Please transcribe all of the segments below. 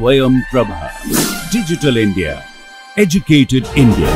Swayam Prabha. Digital India. Educated India.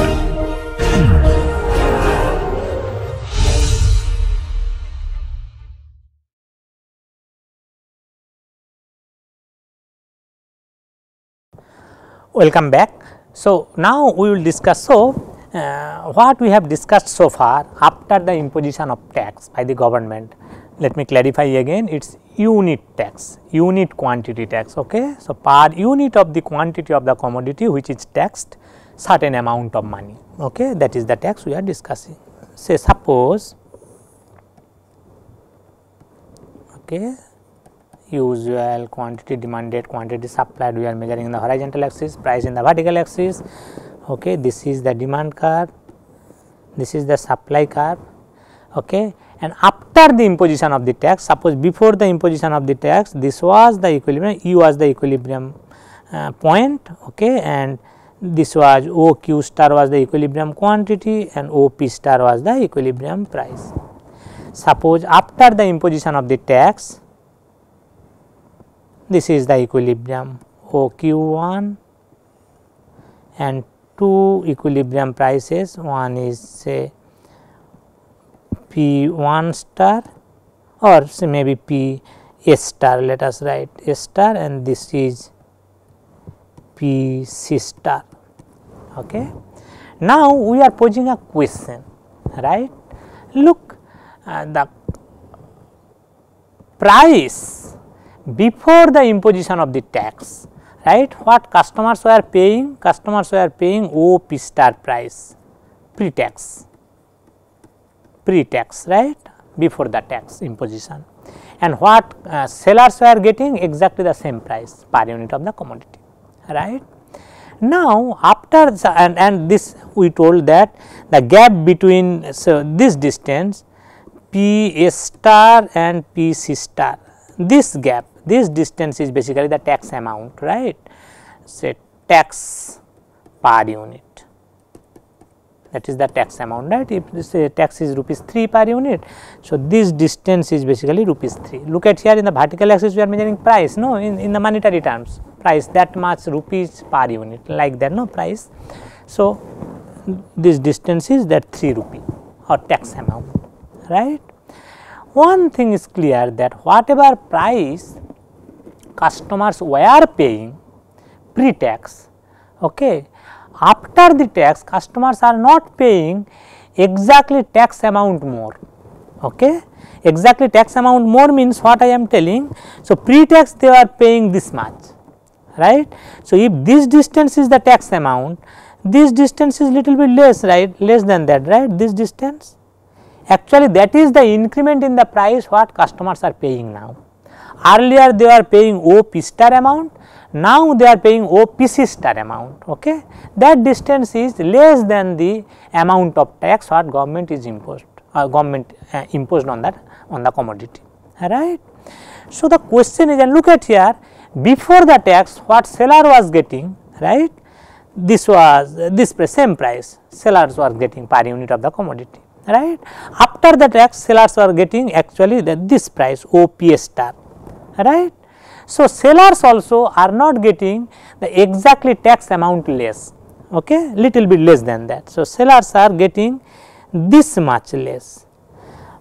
Welcome back. So, now we will discuss so uh, what we have discussed so far after the imposition of tax by the government. Let me clarify again it is unit tax, unit quantity tax. Okay. So, per unit of the quantity of the commodity which is taxed certain amount of money. Okay. That is the tax we are discussing. Say suppose okay, usual quantity demanded quantity supplied we are measuring in the horizontal axis price in the vertical axis okay this is the demand curve this is the supply curve okay and after the imposition of the tax suppose before the imposition of the tax this was the equilibrium u was the equilibrium uh, point okay? And this was o q star was the equilibrium quantity and o p star was the equilibrium price. Suppose after the imposition of the tax this is the equilibrium OQ1 and two equilibrium prices one is say P1 star or say maybe P S star let us write S star and this is P C star. Okay. Now, we are posing a question right look uh, the price before the imposition of the tax right what customers were paying customers were paying O P star price pre tax pre tax right? Before the tax imposition. And what uh, sellers were getting exactly the same price per unit of the commodity right. Now, after the, and, and this we told that the gap between so this distance P S star and P C star this gap this distance is basically the tax amount right? Say tax per unit that is the tax amount right if say uh, tax is rupees 3 per unit so this distance is basically rupees 3 look at here in the vertical axis we are measuring price no in, in the monetary terms price that much rupees per unit like that no price so this distance is that 3 rupee or tax amount right one thing is clear that whatever price customers were paying pre-tax. Okay. After the tax customers are not paying exactly tax amount more. Okay. Exactly tax amount more means what I am telling. So, pre-tax they are paying this much right. So, if this distance is the tax amount this distance is little bit less right less than that right this distance actually that is the increment in the price what customers are paying now earlier they are paying O P star amount, now they are paying O P C star amount. Okay. That distance is less than the amount of tax what government is imposed uh, government uh, imposed on that on the commodity right. So, the question is and look at here before the tax what seller was getting right this was uh, this same price sellers were getting per unit of the commodity right. After the tax sellers were getting actually the, this price O P S star right. So, sellers also are not getting the exactly tax amount less okay little bit less than that. So, sellers are getting this much less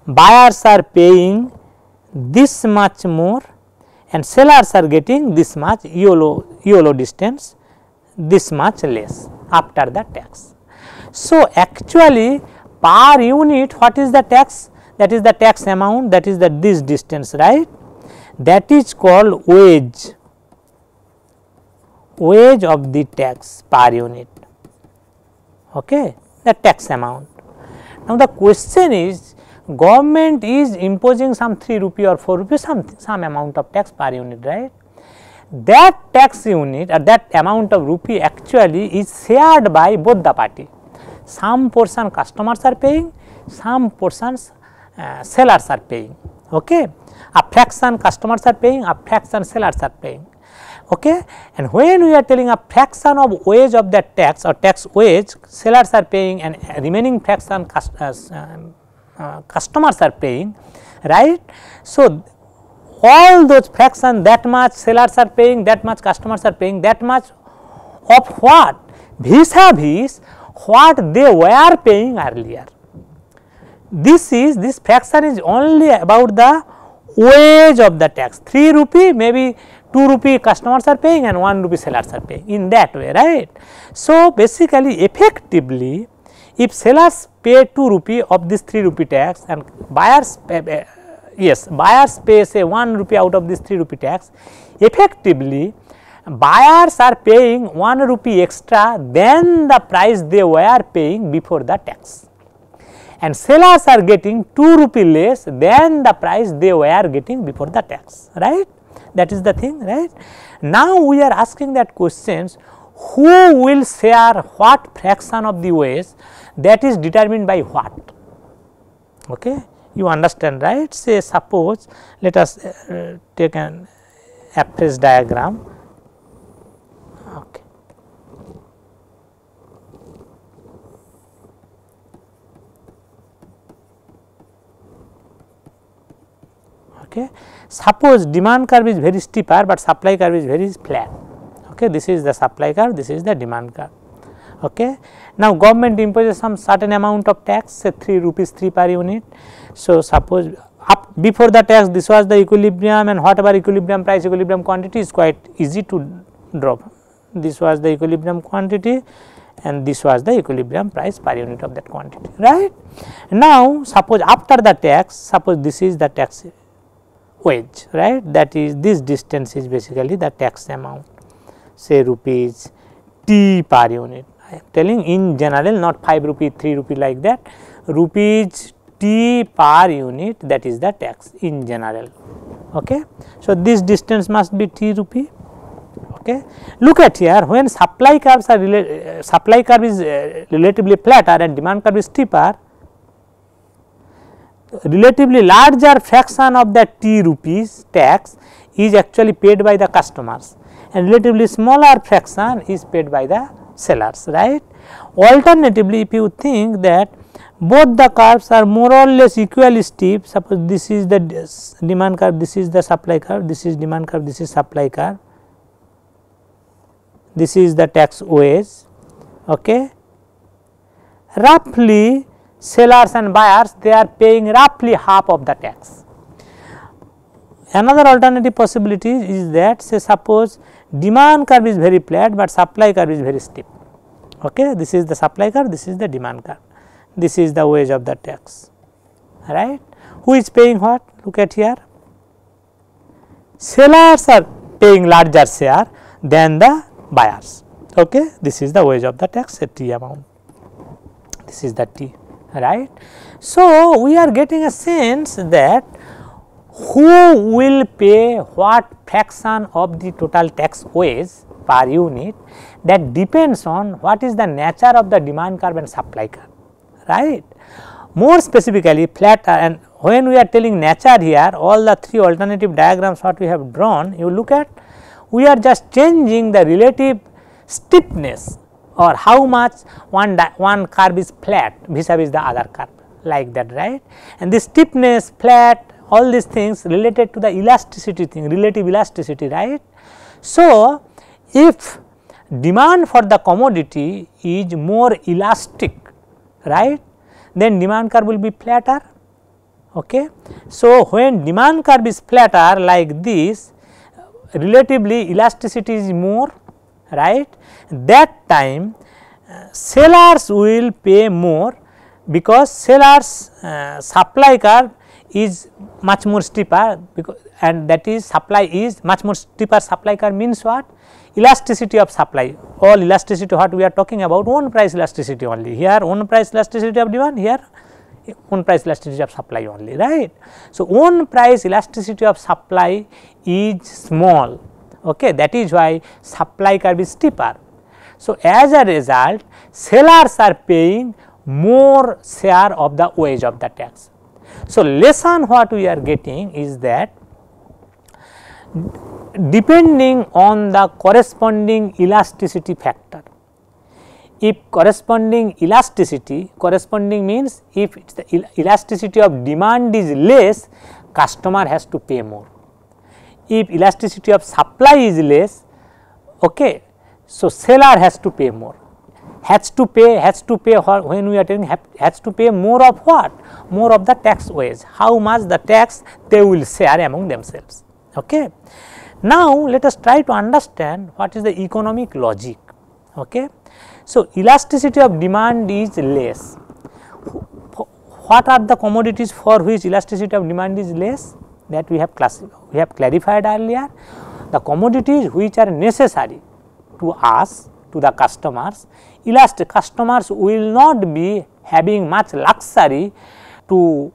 buyers are paying this much more and sellers are getting this much YOLO, YOLO distance this much less after the tax. So, actually per unit what is the tax that is the tax amount that is the this distance right that is called wedge. Wedge of the tax per unit. Okay? The tax amount. Now the question is government is imposing some 3 rupee or 4 rupee some some amount of tax per unit right? That tax unit or that amount of rupee actually is shared by both the party. Some portion customers are paying some portions uh, sellers are paying. Okay a fraction customers are paying, a fraction sellers are paying. Okay. And when we are telling a fraction of wedge of that tax or tax wedge, sellers are paying and remaining fraction uh, uh, customers are paying, right. So, all those fraction that much sellers are paying, that much customers are paying, that much of what vis-a-vis what they were paying earlier. This is this fraction is only about the wedge of the tax 3 rupee maybe 2 rupee customers are paying and 1 rupee sellers are paying in that way right. So, basically effectively if sellers pay 2 rupee of this 3 rupee tax and buyers pay, yes buyers pay say 1 rupee out of this 3 rupee tax effectively buyers are paying 1 rupee extra than the price they were paying before the tax and sellers are getting 2 rupee less than the price they were getting before the tax right? That is the thing right. Now, we are asking that questions who will share what fraction of the wedge that is determined by what? Okay? You understand right? Say suppose let us uh, take an appraise diagram okay. Suppose demand curve is very steeper but supply curve is very flat. Okay this is the supply curve this is the demand curve. Okay. Now government imposes some certain amount of tax say 3 rupees 3 per unit. So suppose up before the tax this was the equilibrium and whatever equilibrium price equilibrium quantity is quite easy to drop. This was the equilibrium quantity and this was the equilibrium price per unit of that quantity right? Now suppose after the tax suppose this is the tax wedge right? That is this distance is basically the tax amount say rupees t per unit. I am telling in general not 5 rupee 3 rupee like that. Rupees t per unit that is the tax in general. Okay. So, this distance must be t rupee. Okay. Look at here when supply curves are uh, supply curve is uh, relatively flatter and demand curve is steeper relatively larger fraction of the T rupees tax is actually paid by the customers and relatively smaller fraction is paid by the sellers right. Alternatively, if you think that both the curves are more or less equally steep suppose this is the demand curve this is the supply curve this is demand curve this is supply curve this is the tax wedge okay roughly sellers and buyers they are paying roughly half of the tax. Another alternative possibility is that say suppose demand curve is very flat, but supply curve is very steep. Okay. This is the supply curve, this is the demand curve, this is the wedge of the tax right. Who is paying what? Look at here. Sellers are paying larger share than the buyers. Okay. This is the wedge of the tax a T amount. This is the T right. So, we are getting a sense that who will pay what fraction of the total tax wedge per unit that depends on what is the nature of the demand curve and supply curve right. More specifically flat uh, and when we are telling nature here all the three alternative diagrams what we have drawn you look at we are just changing the relative stiffness or how much one, one curve is flat vis-a-vis the other curve like that right. And this stiffness, flat all these things related to the elasticity thing relative elasticity right. So, if demand for the commodity is more elastic right then demand curve will be flatter okay. So, when demand curve is flatter like this relatively elasticity is more right? That time uh, sellers will pay more because sellers uh, supply curve is much more steeper because and that is supply is much more steeper supply curve means what? Elasticity of supply. All elasticity what we are talking about one price elasticity only. Here one price elasticity of demand here one price elasticity of supply only right. So, one price elasticity of supply is small okay that is why supply curve is steeper. So, as a result sellers are paying more share of the wedge of the tax. So, lesson what we are getting is that depending on the corresponding elasticity factor. If corresponding elasticity corresponding means if it is the elasticity of demand is less customer has to pay more if elasticity of supply is less, okay, so seller has to pay more. Has to pay has to pay when we are telling has to pay more of what? More of the tax wedge how much the tax they will share among themselves okay? Now let us try to understand what is the economic logic okay? So elasticity of demand is less. What are the commodities for which elasticity of demand is less that we have class we have clarified earlier the commodities which are necessary to us to the customers elastic customers will not be having much luxury to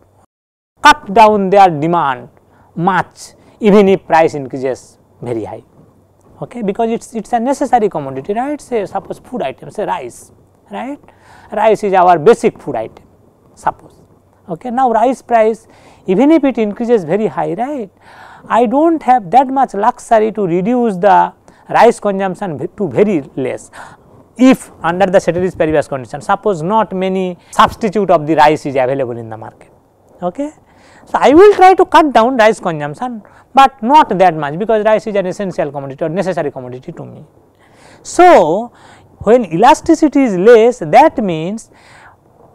cut down their demand much even if price increases very high. Okay? Because it's it's a necessary commodity right? Say suppose food item say rice right? Rice is our basic food item suppose. Okay? Now rice price even if it increases very high right? I don't have that much luxury to reduce the rice consumption to very less. If under the ceteris paribus condition suppose not many substitute of the rice is available in the market okay? So i will try to cut down rice consumption but not that much because rice is an essential commodity or necessary commodity to me. So when elasticity is less that means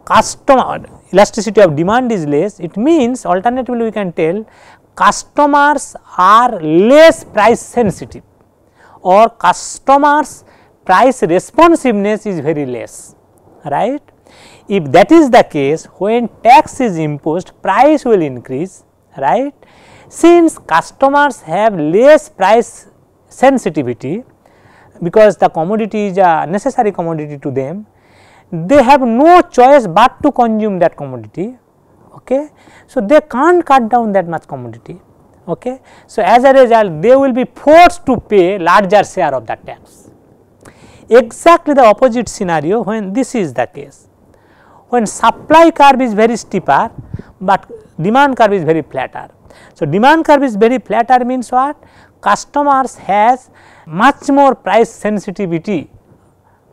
customer elasticity of demand is less it means alternatively we can tell customers are less price sensitive or customers price responsiveness is very less right. If that is the case when tax is imposed price will increase right. Since customers have less price sensitivity because the commodity is a necessary commodity to them they have no choice but to consume that commodity okay. So, they can't cut down that much commodity okay. So, as a result they will be forced to pay larger share of that tax exactly the opposite scenario when this is the case. When supply curve is very steeper, but demand curve is very flatter. So, demand curve is very flatter means what? Customers has much more price sensitivity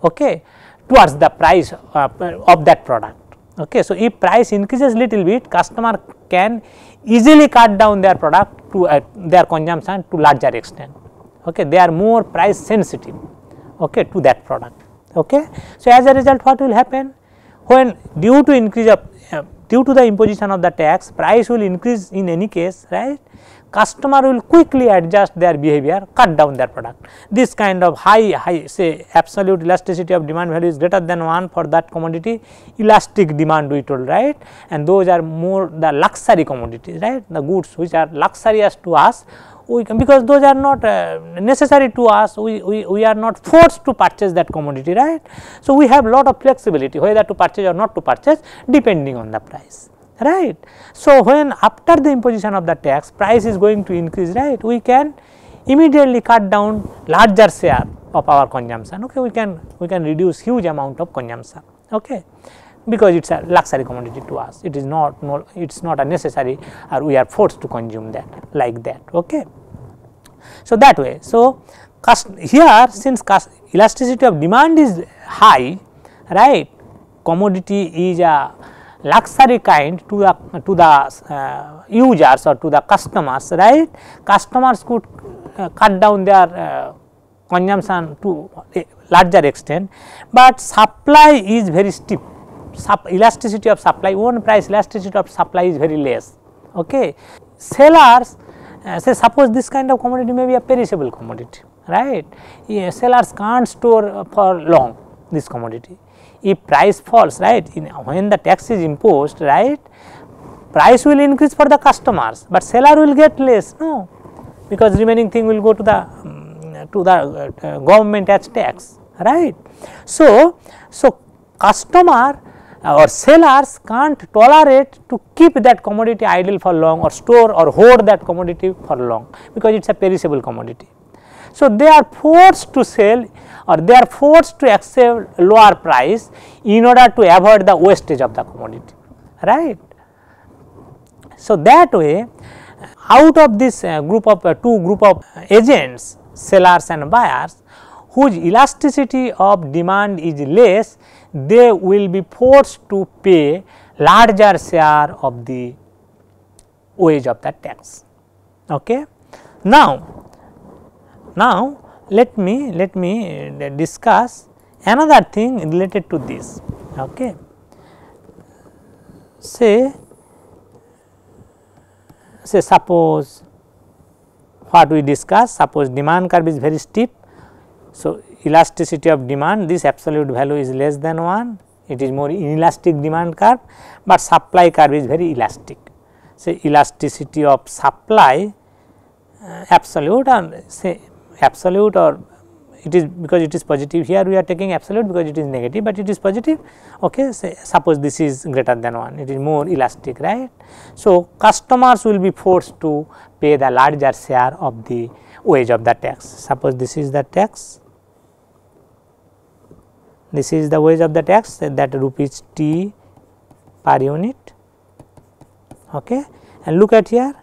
okay, towards the price uh, of that product. Okay. So, if price increases little bit customer can easily cut down their product to uh, their consumption to larger extent. Okay. They are more price sensitive okay, to that product. Okay. So, as a result what will happen when due to increase of uh, due to the imposition of the tax price will increase in any case right customer will quickly adjust their behavior cut down their product. This kind of high high say absolute elasticity of demand value is greater than 1 for that commodity elastic demand we told right and those are more the luxury commodities right the goods which are luxurious to us we can because those are not uh, necessary to us we, we, we are not forced to purchase that commodity right. So, we have lot of flexibility whether to purchase or not to purchase depending on the price right. So, when after the imposition of the tax price is going to increase right we can immediately cut down larger share of our consumption. Okay we can we can reduce huge amount of consumption. Okay. Because it is a luxury commodity to us. It is not no, it is not a necessary or we are forced to consume that like that. Okay. So, that way so here since elasticity of demand is high right commodity is a luxury kind to the to the uh, users or to the customers right? Customers could uh, cut down their uh, consumption to a larger extent but supply is very steep. Sup elasticity of supply one price elasticity of supply is very less okay? Sellers uh, say suppose this kind of commodity may be a perishable commodity right? Yeah, sellers can't store for long this commodity if price falls right in, when the tax is imposed right price will increase for the customers but seller will get less no because remaining thing will go to the um, to the uh, government as tax right so so customer uh, or sellers can't tolerate to keep that commodity idle for long or store or hoard that commodity for long because it is a perishable commodity. So, they are forced to sell or they are forced to accept lower price in order to avoid the wastage of the commodity right. So, that way out of this uh, group of uh, two group of agents sellers and buyers whose elasticity of demand is less they will be forced to pay larger share of the wedge of the tax. Okay. Now, now let me let me uh, discuss another thing related to this. Okay. Say say suppose what we discuss suppose demand curve is very steep. So, elasticity of demand this absolute value is less than 1 it is more inelastic demand curve, but supply curve is very elastic. Say elasticity of supply uh, absolute and say absolute or it is because it is positive here we are taking absolute because it is negative, but it is positive. Okay say suppose this is greater than 1 it is more elastic right. So, customers will be forced to pay the larger share of the wedge of the tax. Suppose this is the tax this is the wedge of the tax that rupees t per unit. Okay and look at here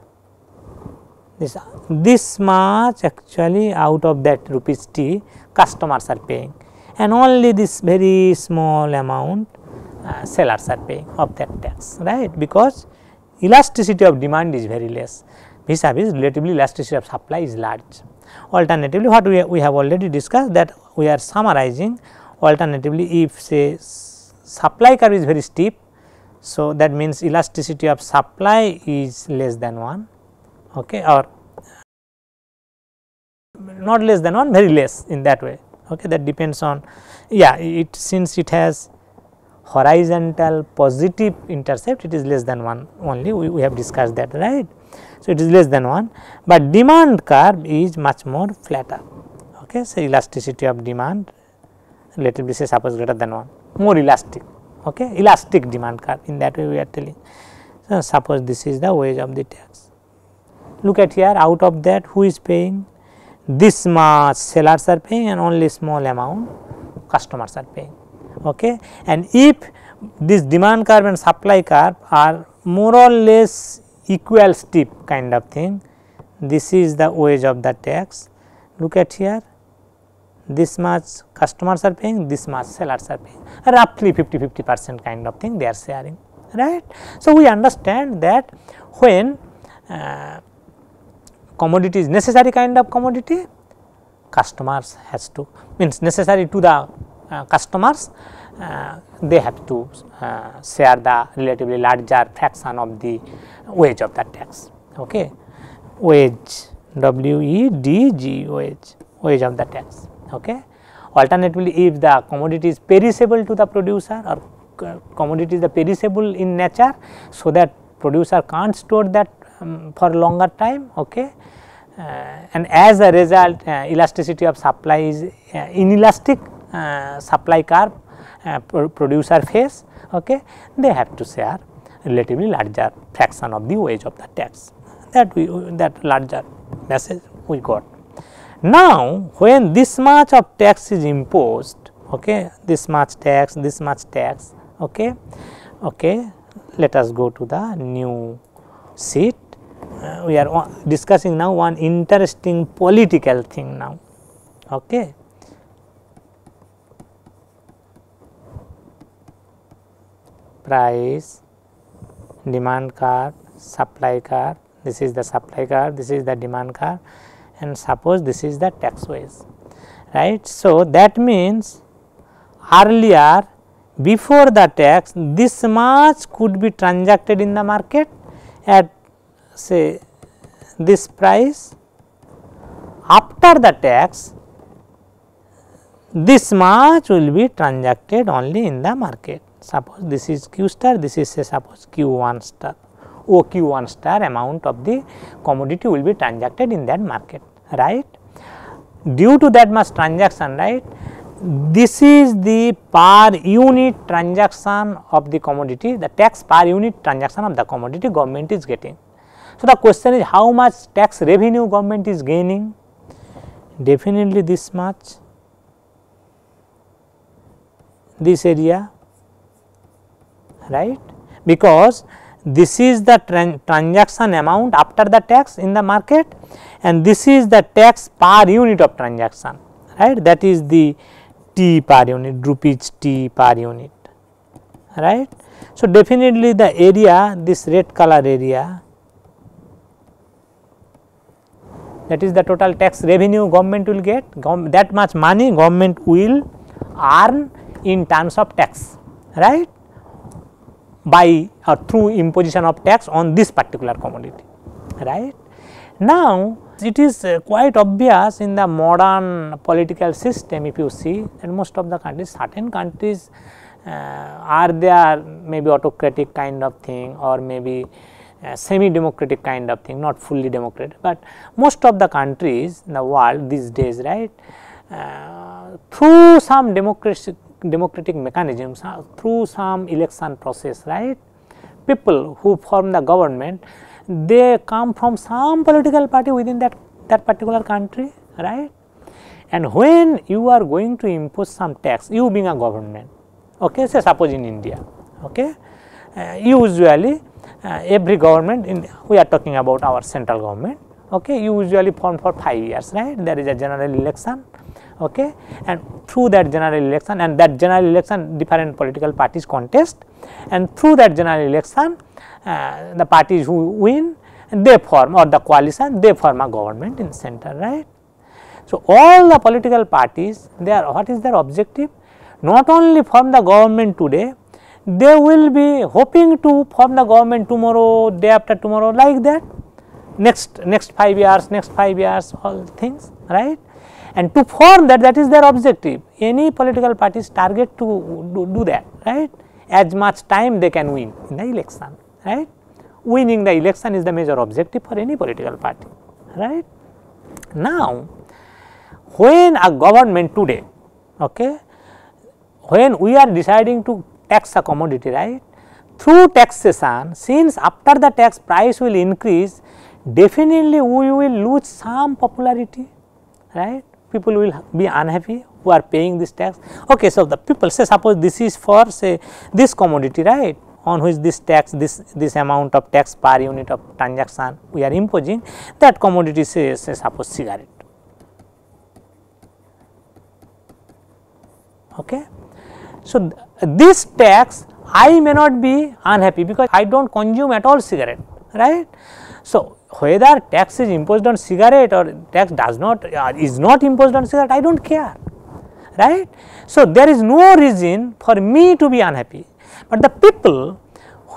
this this much actually out of that rupees t customers are paying. And only this very small amount uh, sellers are paying of that tax right? Because elasticity of demand is very less. Vis-a-vis relatively elasticity of supply is large. Alternatively what we, we have already discussed that we are summarizing. Alternatively, if say supply curve is very steep, so that means elasticity of supply is less than 1 okay, or not less than 1 very less in that way okay, that depends on yeah it since it has horizontal positive intercept it is less than 1 only we, we have discussed that right. So, it is less than 1, but demand curve is much more flatter okay. So, elasticity of demand relatively say suppose greater than 1 more elastic okay elastic demand curve in that way we are telling so suppose this is the wedge of the tax look at here out of that who is paying? This much sellers are paying and only small amount customers are paying. Okay? And if this demand curve and supply curve are more or less equal steep kind of thing this is the wedge of the tax. Look at here. This much customers are paying, this much sellers are paying, roughly 50 50 percent kind of thing they are sharing right. So, we understand that when uh, commodity is necessary kind of commodity customers has to means necessary to the uh, customers uh, they have to uh, share the relatively larger fraction of the wedge of the tax okay wedge w e d g wedge wedge of the tax Okay. Alternatively, if the commodity is perishable to the producer or commodity is the perishable in nature, so that producer can't store that um, for longer time. Okay. Uh, and as a result uh, elasticity of supply is uh, inelastic supply curve producer face okay they have to share relatively larger fraction of the wedge of the tax that we that larger message we got now, when this much of tax is imposed, okay, this much tax, this much tax, okay, okay, let us go to the new sheet. Uh, we are discussing now one interesting political thing now. Okay. Price, demand curve, supply curve, this is the supply curve, this is the demand curve and suppose this is the tax wedge right. So, that means earlier before the tax this much could be transacted in the market at say this price after the tax this much will be transacted only in the market suppose this is q star this is say suppose q1 star OQ1 star amount of the commodity will be transacted in that market right. Due to that much transaction right this is the per unit transaction of the commodity the tax per unit transaction of the commodity government is getting. So, the question is how much tax revenue government is gaining? Definitely this much. This area right? Because this is the tran transaction amount after the tax in the market and this is the tax per unit of transaction right? That is the T per unit rupees T per unit right. So, definitely the area this red color area that is the total tax revenue government will get that much money government will earn in terms of tax right by or through imposition of tax on this particular commodity right. Now, it is uh, quite obvious in the modern political system if you see that most of the countries certain countries uh, are there maybe autocratic kind of thing or maybe semi democratic kind of thing not fully democratic, but most of the countries in the world these days right uh, through some democratic democratic mechanisms uh, through some election process right people who form the government they come from some political party within that, that particular country, right. And when you are going to impose some tax, you being a government, okay, say suppose in India, okay, uh, usually every government, in we are talking about our central government, okay, usually form for 5 years, right, there is a general election, okay, and through that general election and that general election different political parties contest and through that general election uh, the parties who win they form or the coalition they form a government in center right. So, all the political parties they are what is their objective not only form the government today they will be hoping to form the government tomorrow day after tomorrow like that next next 5 years next 5 years all things right and to form that that is their objective any political parties target to do, do that right as much time they can win in the election right. Winning the election is the major objective for any political party, right. Now, when a government today, okay, when we are deciding to tax a commodity, right, through taxation, since after the tax price will increase, definitely we will lose some popularity, right. People will be unhappy who are paying this tax. Okay, so the people say suppose this is for say this commodity, right on which this tax this this amount of tax per unit of transaction we are imposing that commodity say, say suppose cigarette. Okay. So, this tax I may not be unhappy because I do not consume at all cigarette right. So, whether tax is imposed on cigarette or tax does not uh, is not imposed on cigarette I do not care right. So, there is no reason for me to be unhappy but the people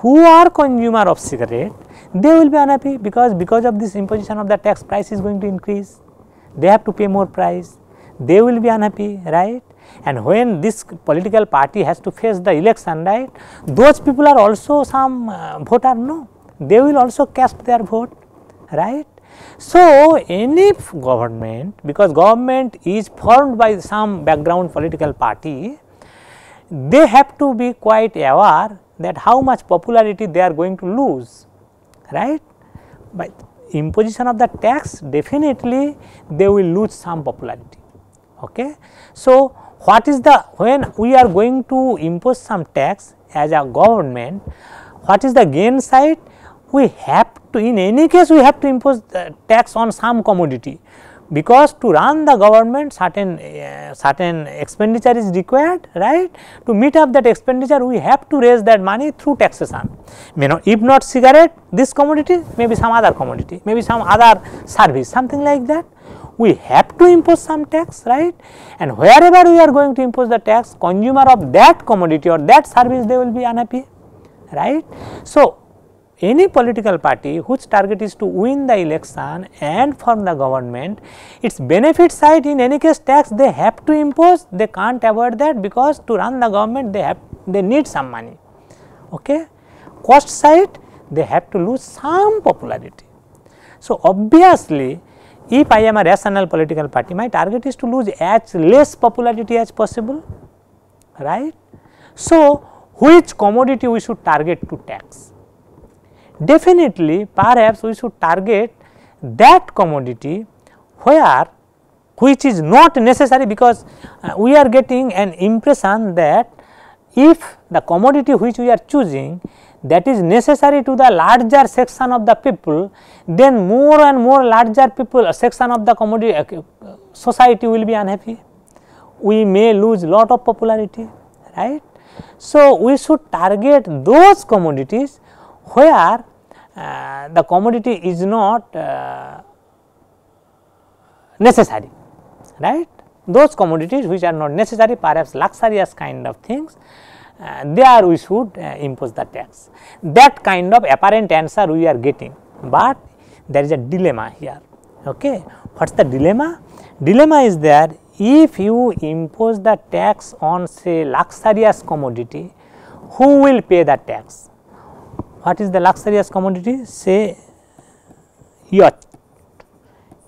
who are consumer of cigarette, they will be unhappy because because of this imposition of the tax price is going to increase. They have to pay more price. They will be unhappy, right? And when this political party has to face the election, right? Those people are also some uh, voter, no? They will also cast their vote, right? So, any government, because government is formed by some background political party, they have to be quite aware that how much popularity they are going to lose right by imposition of the tax definitely they will lose some popularity okay so what is the when we are going to impose some tax as a government what is the gain side? We have to in any case we have to impose the tax on some commodity. Because to run the government certain uh, certain expenditure is required right? To meet up that expenditure we have to raise that money through taxation. You know if not cigarette this commodity maybe some other commodity maybe some other service something like that we have to impose some tax right and wherever we are going to impose the tax consumer of that commodity or that service they will be unhappy right so any political party whose target is to win the election and form the government, its benefit side in any case tax they have to impose, they can't avoid that because to run the government they have they need some money. Okay. Cost side they have to lose some popularity. So, obviously, if I am a rational political party, my target is to lose as less popularity as possible, right. So, which commodity we should target to tax? definitely perhaps we should target that commodity where which is not necessary because uh, we are getting an impression that if the commodity which we are choosing that is necessary to the larger section of the people then more and more larger people uh, section of the commodity uh, society will be unhappy. We may lose lot of popularity right? So we should target those commodities where uh, the commodity is not uh, necessary right? Those commodities which are not necessary perhaps luxurious kind of things uh, there we should uh, impose the tax. That kind of apparent answer we are getting, but there is a dilemma here. Okay. What is the dilemma? Dilemma is there if you impose the tax on say luxurious commodity, who will pay the tax? What is the luxurious commodity? Say yacht.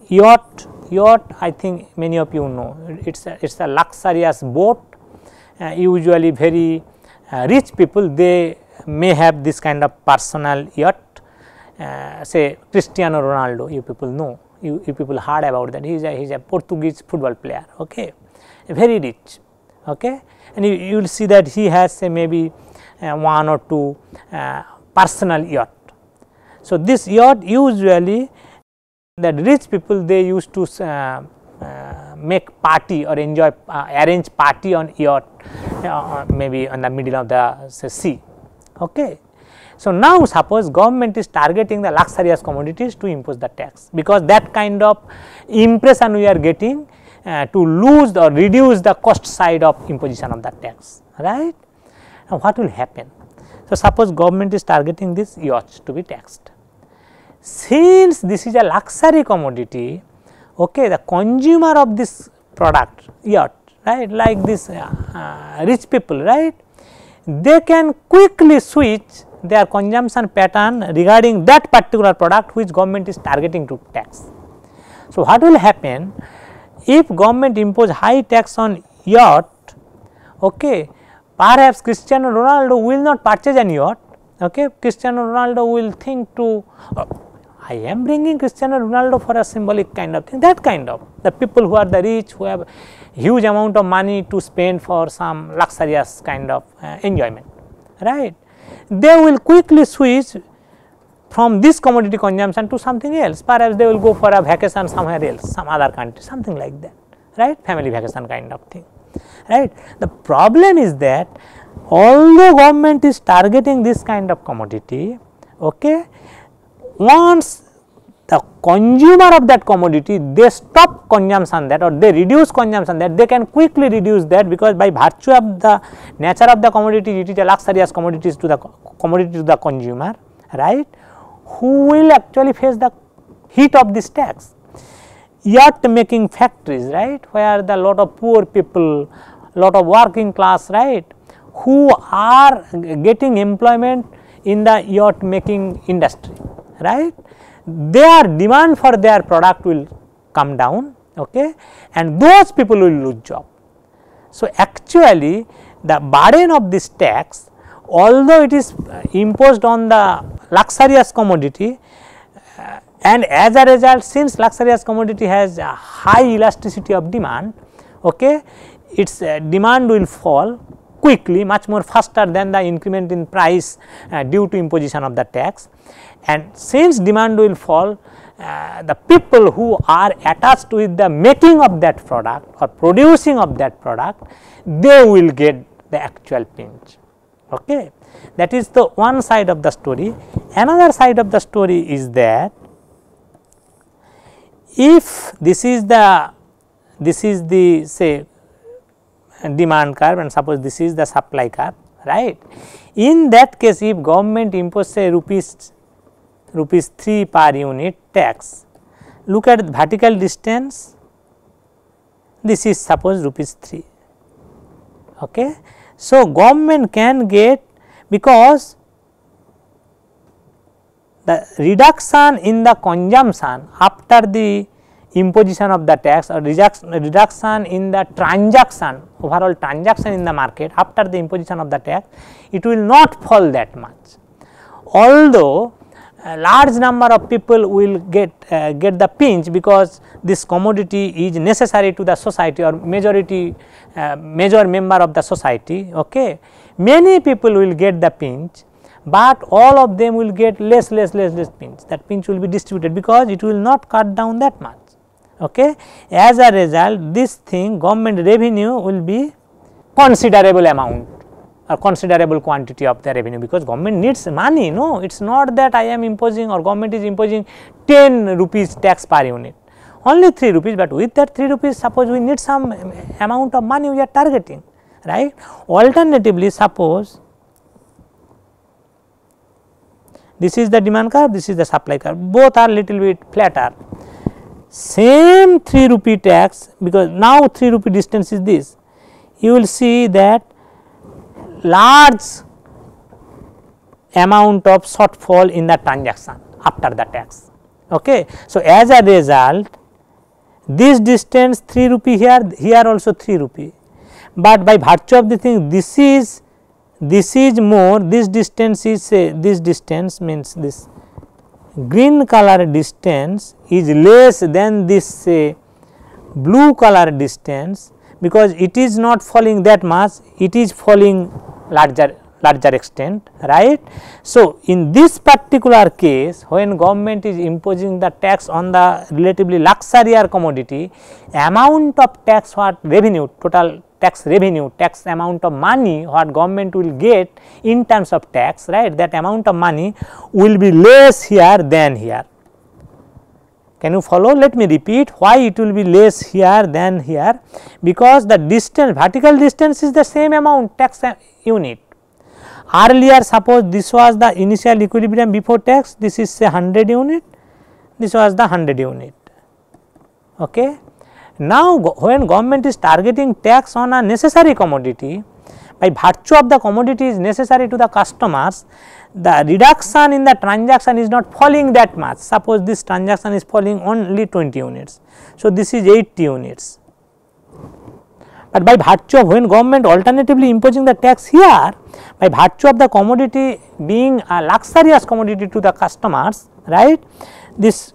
Yacht, yacht I think many of you know it is a, it's a luxurious boat uh, usually very uh, rich people they may have this kind of personal yacht. Uh, say Cristiano Ronaldo you people know you, you people heard about that. He is a, he is a Portuguese football player okay? Very rich okay? And you, you will see that he has say maybe uh, one or two uh, personal yacht. So, this yacht usually that rich people they used to uh, make party or enjoy uh, arrange party on yacht uh, maybe on the middle of the say, sea. Okay. So, now suppose government is targeting the luxurious commodities to impose the tax because that kind of impression we are getting uh, to lose or reduce the cost side of imposition of the tax right. Now, what will happen? So, suppose government is targeting this yachts to be taxed. Since this is a luxury commodity, okay, the consumer of this product yacht right like this uh, uh, rich people right, they can quickly switch their consumption pattern regarding that particular product which government is targeting to tax. So, what will happen if government impose high tax on yacht, okay, perhaps Cristiano Ronaldo will not purchase any yacht, okay, Cristiano Ronaldo will think to uh, I am bringing Cristiano Ronaldo for a symbolic kind of thing, that kind of the people who are the rich who have huge amount of money to spend for some luxurious kind of uh, enjoyment, right. They will quickly switch from this commodity consumption to something else, perhaps they will go for a vacation somewhere else, some other country, something like that, right, family vacation kind of thing, right. The problem is that although government is targeting this kind of commodity, okay, once the consumer of that commodity they stop consumption that or they reduce consumption that they can quickly reduce that because by virtue of the nature of the commodity it is a luxurious commodities to the commodity to the consumer right? Who will actually face the heat of this tax? Yacht making factories right? Where the lot of poor people lot of working class right? Who are getting employment in the yacht making industry right? Their demand for their product will come down okay? And those people will lose job. So actually the burden of this tax although it is imposed on the luxurious commodity uh, and as a result since luxurious commodity has a high elasticity of demand okay its uh, demand will fall quickly much more faster than the increment in price uh, due to imposition of the tax. And since demand will fall uh, the people who are attached with the making of that product or producing of that product they will get the actual pinch. Okay? That is the one side of the story. Another side of the story is that if this is the this is the say demand curve and suppose this is the supply curve right in that case if government impose say rupees rupees 3 per unit tax. Look at the vertical distance, this is suppose rupees 3. Okay. So, government can get because the reduction in the consumption after the imposition of the tax or reduction in the transaction overall transaction in the market after the imposition of the tax it will not fall that much. Although a large number of people will get uh, get the pinch because this commodity is necessary to the society or majority uh, major member of the society okay? Many people will get the pinch but all of them will get less less less less pinch. That pinch will be distributed because it will not cut down that much okay as a result this thing government revenue will be considerable amount or considerable quantity of the revenue because government needs money no it is not that I am imposing or government is imposing 10 rupees tax per unit only 3 rupees, but with that 3 rupees suppose we need some amount of money we are targeting right. Alternatively suppose this is the demand curve, this is the supply curve, both are little bit flatter. Same 3 rupee tax because now 3 rupee distance is this, you will see that large amount of shortfall in the transaction after the tax. Okay. So, as a result this distance 3 rupee here, here also 3 rupee, but by virtue of the thing this is this is more this distance is say this distance means this green color distance is less than this say blue color distance because it is not falling that much it is falling larger larger extent right. So, in this particular case when government is imposing the tax on the relatively luxurious commodity amount of tax what revenue total tax revenue tax amount of money what government will get in terms of tax right that amount of money will be less here than here. Can you follow? Let me repeat why it will be less here than here because the distance vertical distance is the same amount tax unit Earlier suppose this was the initial equilibrium before tax, this is say 100 unit, this was the 100 unit. Okay. Now, when government is targeting tax on a necessary commodity, by virtue of the commodity is necessary to the customers, the reduction in the transaction is not falling that much. Suppose this transaction is falling only 20 units. So, this is 80 units. But by virtue of when government alternatively imposing the tax here, by virtue of the commodity being a luxurious commodity to the customers, right, this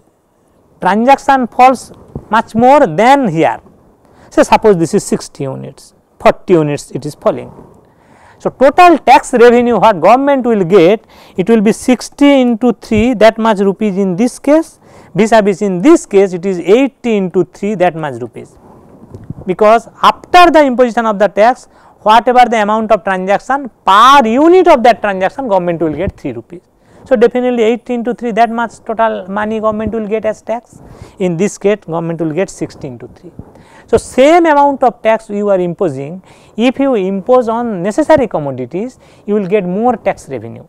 transaction falls much more than here. So, suppose this is 60 units, 40 units it is falling. So, total tax revenue what government will get, it will be 60 into 3 that much rupees in this case, vis a vis in this case it is 80 into 3 that much rupees. Because after the imposition of the tax, whatever the amount of transaction per unit of that transaction government will get 3 rupees. So, definitely 8 into 3 that much total money government will get as tax in this case government will get 16 to 3. So, same amount of tax you are imposing if you impose on necessary commodities you will get more tax revenue.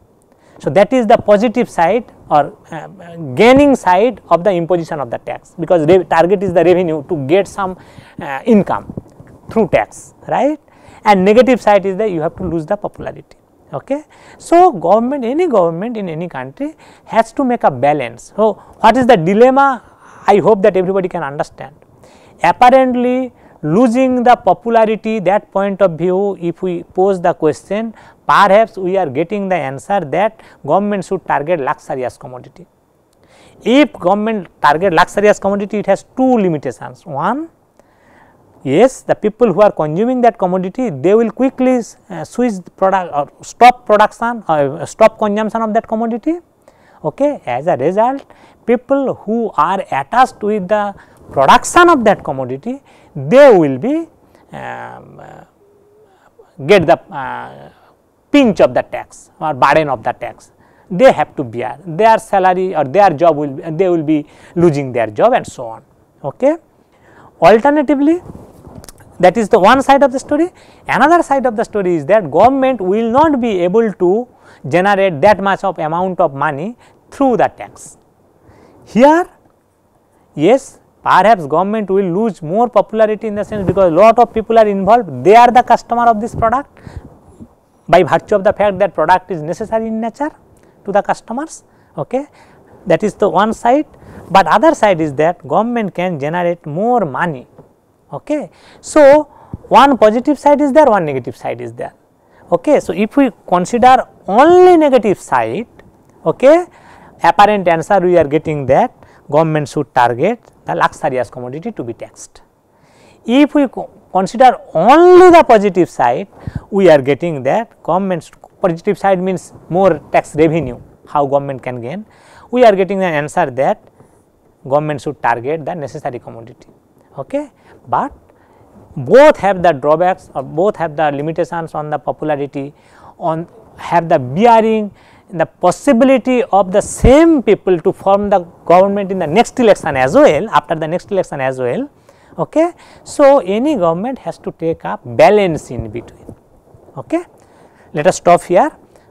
So, that is the positive side or uh, gaining side of the imposition of the tax because target is the revenue to get some uh, income through tax right and negative side is that you have to lose the popularity. Okay. So, government any government in any country has to make a balance. So, what is the dilemma I hope that everybody can understand. Apparently losing the popularity that point of view if we pose the question perhaps we are getting the answer that government should target luxurious commodity. If government target luxurious commodity it has two limitations one yes the people who are consuming that commodity they will quickly uh, switch product or stop production or stop consumption of that commodity. Okay as a result people who are attached with the production of that commodity they will be um, uh, get the uh, pinch of the tax or burden of the tax. They have to bear their salary or their job will be, they will be losing their job and so on. Okay? Alternatively that is the one side of the story. Another side of the story is that government will not be able to generate that much of amount of money through the tax. Here yes perhaps government will lose more popularity in the sense because a lot of people are involved they are the customer of this product by virtue of the fact that product is necessary in nature to the customers okay that is the one side but other side is that government can generate more money Okay. So, one positive side is there, one negative side is there. Okay. So, if we consider only negative side, okay, apparent answer we are getting that government should target the luxurious commodity to be taxed. If we consider only the positive side, we are getting that government positive side means more tax revenue, how government can gain. We are getting the answer that government should target the necessary commodity. Okay but both have the drawbacks or both have the limitations on the popularity on have the bearing the possibility of the same people to form the government in the next election as well after the next election as well. Okay. So, any government has to take a balance in between. Okay. Let us stop here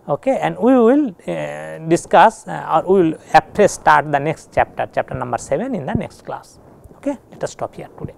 okay, and we will uh, discuss uh, or we will after start the next chapter chapter number 7 in the next class. Okay. Let us stop here today.